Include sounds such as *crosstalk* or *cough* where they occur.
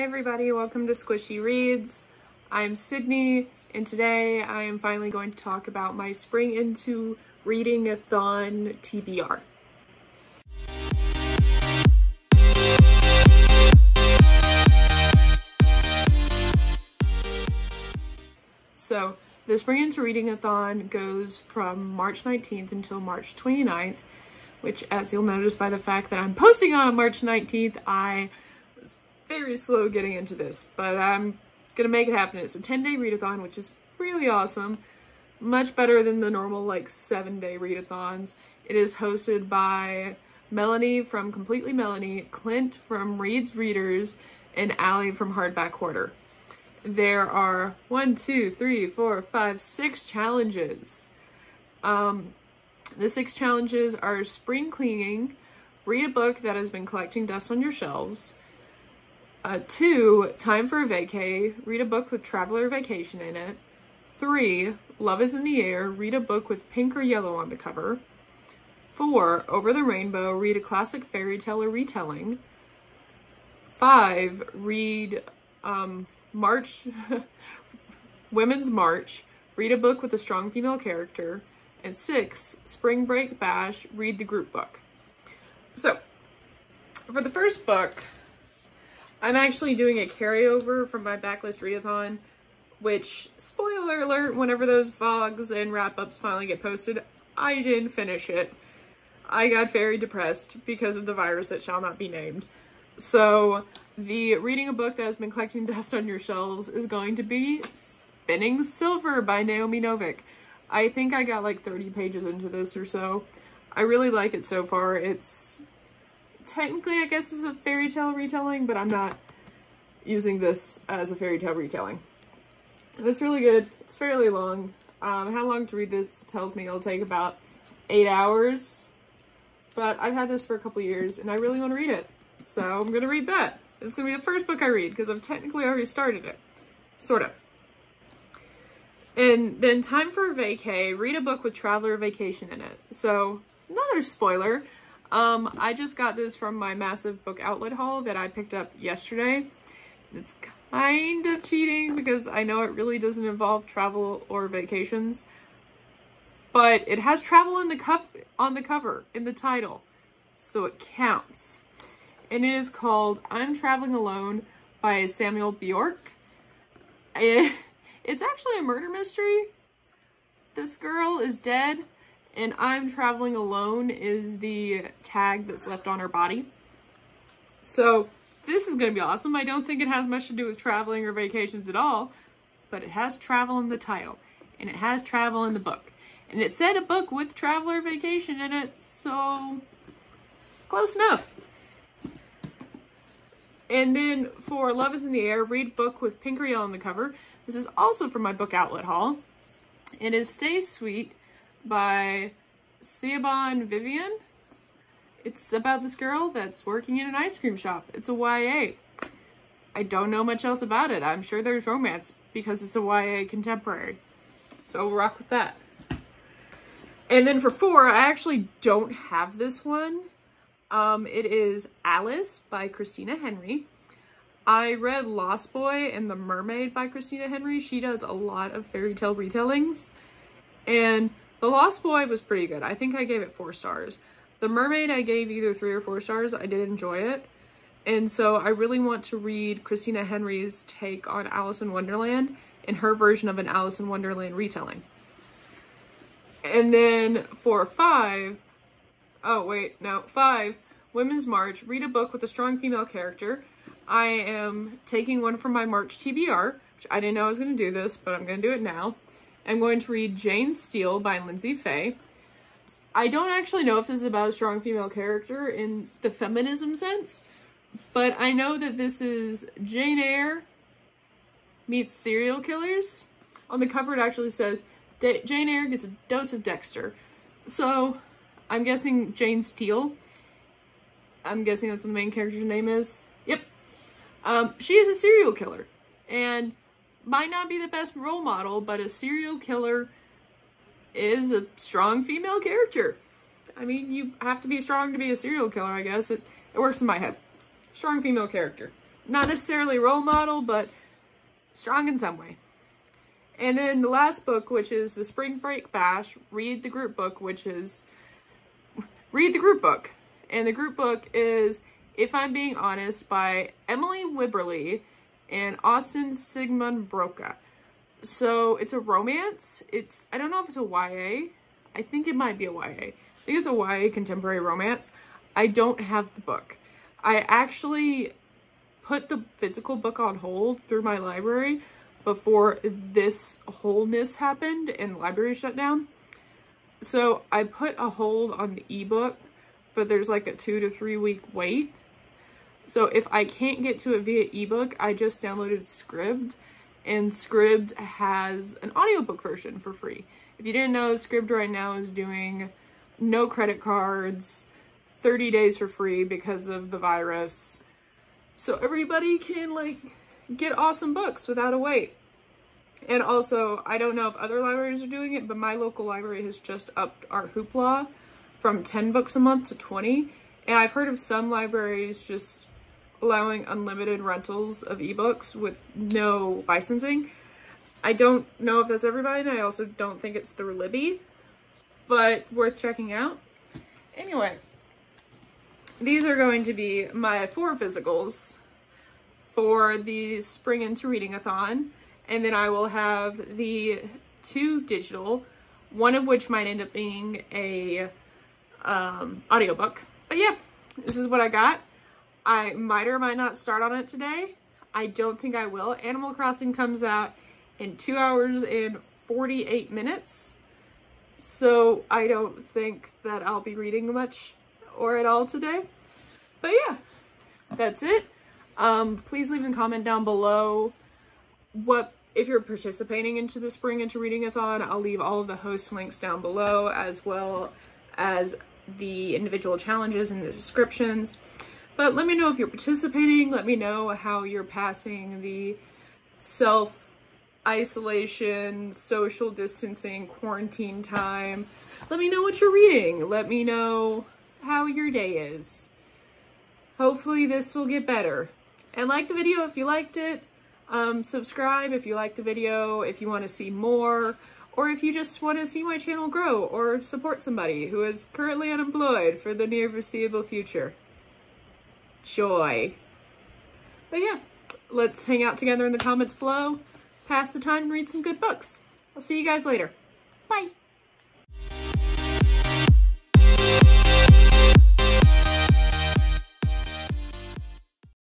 Hi everybody, welcome to Squishy Reads. I'm Sydney and today I am finally going to talk about my Spring Into Reading-a-thon TBR. So the Spring Into Reading-a-thon goes from March 19th until March 29th, which as you'll notice by the fact that I'm posting on March 19th, I very slow getting into this, but I'm gonna make it happen. It's a 10-day readathon, which is really awesome. Much better than the normal like seven-day readathons. It is hosted by Melanie from Completely Melanie, Clint from Reads Readers, and Ali from Hardback Hoarder there are one, two, three, four, five, six challenges. Um, the six challenges are spring cleaning, read a book that has been collecting dust on your shelves, uh, two, time for a vacay, read a book with traveler vacation in it, three, love is in the air, read a book with pink or yellow on the cover, four, over the rainbow, read a classic fairy tale or retelling, five, read um, March, *laughs* Women's March, read a book with a strong female character, and six, Spring Break Bash, read the group book. So, for the first book, I'm actually doing a carryover from my backlist readathon, which, spoiler alert, whenever those vlogs and wrap-ups finally get posted, I didn't finish it. I got very depressed because of the virus that shall not be named. So the reading a book that has been collecting *laughs* dust on your shelves is going to be Spinning Silver by Naomi Novik. I think I got like 30 pages into this or so. I really like it so far. It's technically, I guess, is a fairy tale retelling, but I'm not using this as a fairy tale retelling. It's really good. It's fairly long. Um, how long to read this tells me it'll take about eight hours, but I've had this for a couple years and I really want to read it. So I'm going to read that. It's going to be the first book I read because I've technically already started it. Sort of. And then Time for a Vacay, read a book with Traveler Vacation in it. So, another spoiler. Um, I just got this from my massive book outlet haul that I picked up yesterday. It's kind of cheating because I know it really doesn't involve travel or vacations. But it has travel in the on the cover, in the title. So it counts and it is called I'm Traveling Alone by Samuel Bjork. *laughs* it's actually a murder mystery. This girl is dead, and I'm Traveling Alone is the tag that's left on her body. So this is going to be awesome. I don't think it has much to do with traveling or vacations at all, but it has travel in the title, and it has travel in the book. And it said a book with traveler vacation in it, so close enough. And then for Love is in the Air, read book with pink or yellow on the cover. This is also from my book outlet haul. It is Stay Sweet by Siobhan Vivian. It's about this girl that's working in an ice cream shop. It's a YA. I don't know much else about it. I'm sure there's romance because it's a YA contemporary. So we'll rock with that. And then for four, I actually don't have this one. Um, it is Alice by Christina Henry. I read Lost Boy and The Mermaid by Christina Henry. She does a lot of fairy tale retellings. And The Lost Boy was pretty good. I think I gave it four stars. The Mermaid, I gave either three or four stars. I did enjoy it. And so I really want to read Christina Henry's take on Alice in Wonderland and her version of an Alice in Wonderland retelling. And then for five, oh wait, no, five, Women's March, read a book with a strong female character. I am taking one from my March TBR, which I didn't know I was going to do this, but I'm going to do it now. I'm going to read Jane Steele by Lyndsay Faye. I don't actually know if this is about a strong female character in the feminism sense, but I know that this is Jane Eyre meets serial killers. On the cover it actually says, Jane Eyre gets a dose of Dexter. So I'm guessing Jane Steele. I'm guessing that's what the main character's name is. Yep. Um, she is a serial killer and might not be the best role model, but a serial killer is a strong female character. I mean, you have to be strong to be a serial killer, I guess. It, it works in my head. Strong female character. not necessarily role model, but strong in some way. And then the last book, which is the Spring Break Bash, read the group book, which is, read the group book. And the group book is If I'm Being Honest by Emily Wibberley and Austin Siegemund-Broka. So it's a romance. It's, I don't know if it's a YA. I think it might be a YA. I think it's a YA contemporary romance. I don't have the book. I actually put the physical book on hold through my library before this wholeness happened and library shut down. So I put a hold on the ebook, but there's like a two to three week wait. So if I can't get to it via ebook, I just downloaded Scribd and Scribd has an audiobook version for free. If you didn't know, Scribd right now is doing no credit cards, 30 days for free because of the virus. So everybody can like get awesome books without a wait. And also, I don't know if other libraries are doing it, but my local library has just upped our hoopla from 10 books a month to 20. And I've heard of some libraries just allowing unlimited rentals of ebooks with no licensing. I don't know if that's everybody, and I also don't think it's through Libby, but worth checking out. Anyway, these are going to be my four physicals for the Spring Into Reading-a-thon, and then I will have the two digital, one of which might end up being a um, audiobook. But yeah, this is what I got. I might or might not start on it today. I don't think I will. Animal Crossing comes out in two hours and 48 minutes. So I don't think that I'll be reading much or at all today. But yeah, that's it. Um, please leave a comment down below what if you're participating into the Spring Into Reading-a-thon. I'll leave all of the host links down below as well as the individual challenges in the descriptions. But let me know if you're participating. Let me know how you're passing the self-isolation, social distancing, quarantine time. Let me know what you're reading. Let me know how your day is. Hopefully this will get better. And like the video if you liked it. Um, subscribe if you liked the video, if you want to see more, or if you just want to see my channel grow or support somebody who is currently unemployed for the near foreseeable future joy. But yeah, let's hang out together in the comments below, pass the time, and read some good books. I'll see you guys later. Bye.